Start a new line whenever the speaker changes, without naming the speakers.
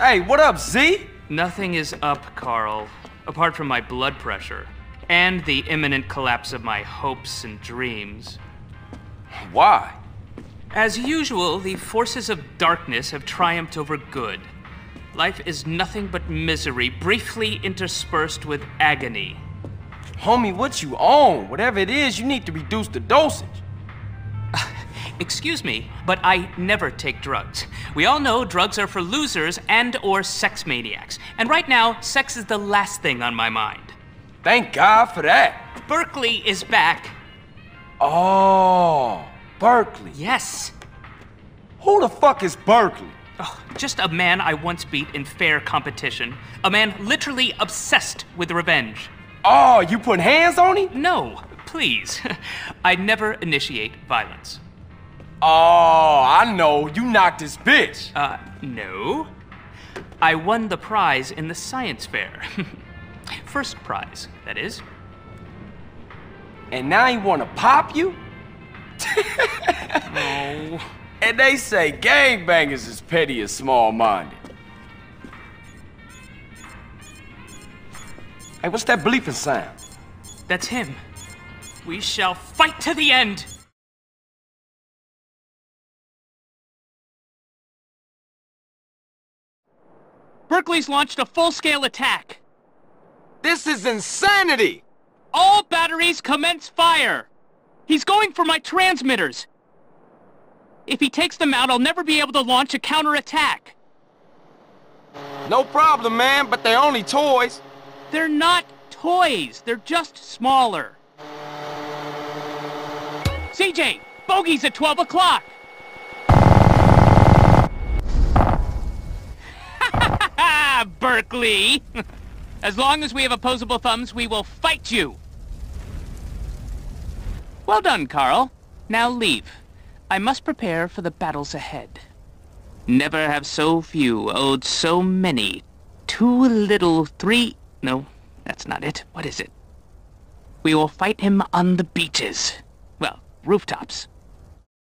Hey, what up, Z?
Nothing is up, Carl, apart from my blood pressure and the imminent collapse of my hopes and dreams.
Why?
As usual, the forces of darkness have triumphed over good. Life is nothing but misery, briefly interspersed with agony.
Homie, what you on? Whatever it is, you need to reduce the dosage.
Excuse me, but I never take drugs. We all know drugs are for losers and or sex maniacs. And right now, sex is the last thing on my mind.
Thank God for that.
Berkley is back.
Oh, Berkley.
Yes.
Who the fuck is Berkley?
Oh, just a man I once beat in fair competition. A man literally obsessed with revenge.
Oh, you putting hands on him?
No, please. I never initiate violence.
Oh, I know. You knocked this bitch.
Uh, no. I won the prize in the science fair. First prize, that is.
And now he wanna pop you?
Oh.
And they say gangbangers is petty and small-minded. Hey, what's that bleeping sound?
That's him. We shall fight to the end! Berkley's launched a full-scale attack.
This is insanity!
All batteries commence fire! He's going for my transmitters! If he takes them out, I'll never be able to launch a counterattack.
No problem, man, but they're only toys.
They're not toys, they're just smaller. CJ, bogey's at 12 o'clock! Berkley! As long as we have opposable thumbs, we will fight you! Well done, Carl. Now leave. I must prepare for the battles ahead. Never have so few owed so many. Too little, three... No, that's not it. What is it? We will fight him on the beaches. Well, rooftops.